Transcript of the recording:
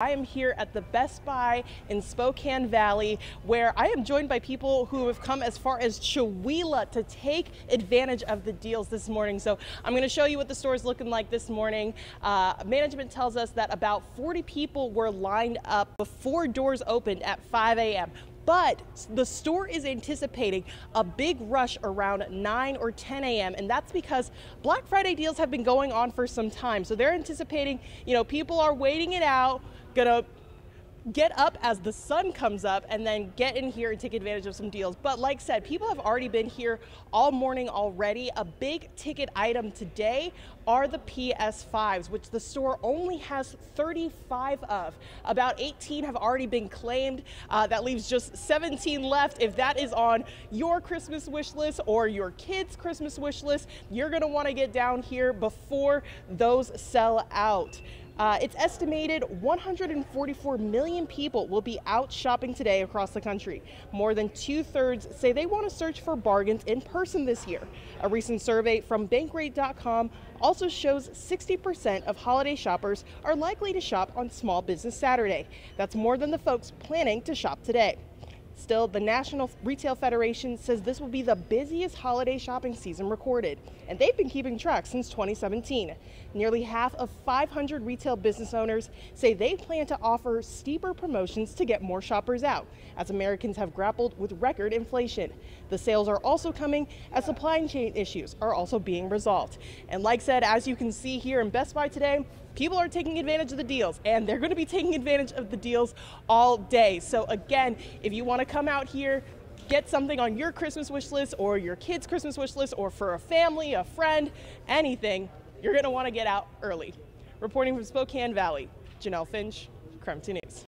I am here at the Best Buy in Spokane Valley, where I am joined by people who have come as far as Chewelah to take advantage of the deals this morning. So I'm going to show you what the store is looking like this morning. Uh, management tells us that about 40 people were lined up before doors opened at 5 a.m but the store is anticipating a big rush around 9 or 10 a.m. and that's because Black Friday deals have been going on for some time. So they're anticipating, you know, people are waiting it out, gonna get up as the sun comes up and then get in here and take advantage of some deals. But like said, people have already been here all morning already. A big ticket item today are the PS5s, which the store only has 35 of. About 18 have already been claimed. Uh, that leaves just 17 left. If that is on your Christmas wish list or your kids' Christmas wish list, you're gonna wanna get down here before those sell out. Uh, it's estimated 144 million people will be out shopping today across the country. More than two thirds say they want to search for bargains in person this year. A recent survey from Bankrate.com also shows 60% of holiday shoppers are likely to shop on Small Business Saturday. That's more than the folks planning to shop today. Still, the National Retail Federation says this will be the busiest holiday shopping season recorded, and they've been keeping track since 2017. Nearly half of 500 retail business owners say they plan to offer steeper promotions to get more shoppers out, as Americans have grappled with record inflation. The sales are also coming as supply chain issues are also being resolved. And like said, as you can see here in Best Buy today, people are taking advantage of the deals and they're going to be taking advantage of the deals all day. So again, if you want to come out here, get something on your Christmas wish list or your kids' Christmas wish list or for a family, a friend, anything, you're going to want to get out early. Reporting from Spokane Valley, Janelle Finch, KREM 2 News.